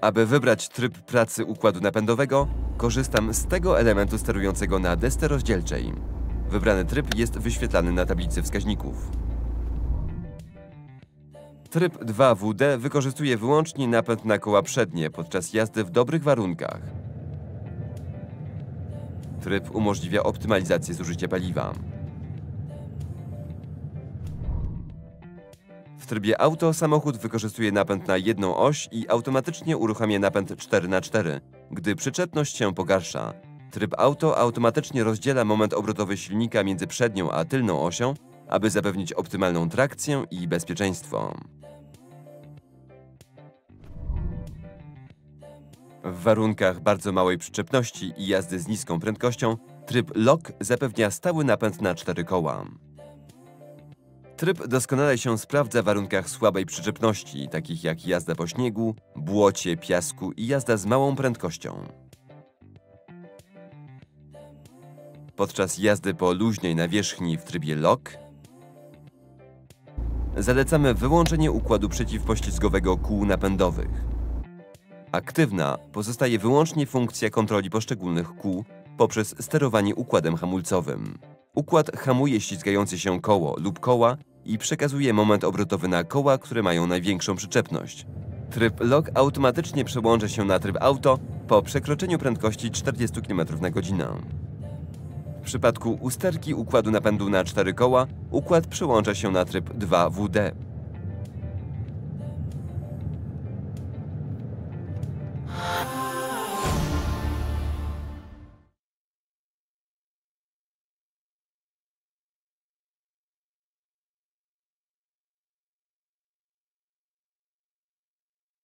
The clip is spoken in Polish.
Aby wybrać tryb pracy układu napędowego, korzystam z tego elementu sterującego na desce rozdzielczej. Wybrany tryb jest wyświetlany na tablicy wskaźników. Tryb 2WD wykorzystuje wyłącznie napęd na koła przednie podczas jazdy w dobrych warunkach. Tryb umożliwia optymalizację zużycia paliwa. W trybie auto samochód wykorzystuje napęd na jedną oś i automatycznie uruchamia napęd 4x4, gdy przyczepność się pogarsza. Tryb auto automatycznie rozdziela moment obrotowy silnika między przednią a tylną osią, aby zapewnić optymalną trakcję i bezpieczeństwo. W warunkach bardzo małej przyczepności i jazdy z niską prędkością, tryb LOK zapewnia stały napęd na cztery koła. Tryb doskonale się sprawdza w warunkach słabej przyczepności, takich jak jazda po śniegu, błocie, piasku i jazda z małą prędkością. Podczas jazdy po luźnej nawierzchni w trybie LOK zalecamy wyłączenie układu przeciwpoślizgowego kół napędowych. Aktywna pozostaje wyłącznie funkcja kontroli poszczególnych kół poprzez sterowanie układem hamulcowym. Układ hamuje ślizgające się koło lub koła i przekazuje moment obrotowy na koła, które mają największą przyczepność. Tryb LOK automatycznie przełącza się na tryb auto po przekroczeniu prędkości 40 km na godzinę. W przypadku usterki układu napędu na cztery koła, układ przełącza się na tryb 2WD.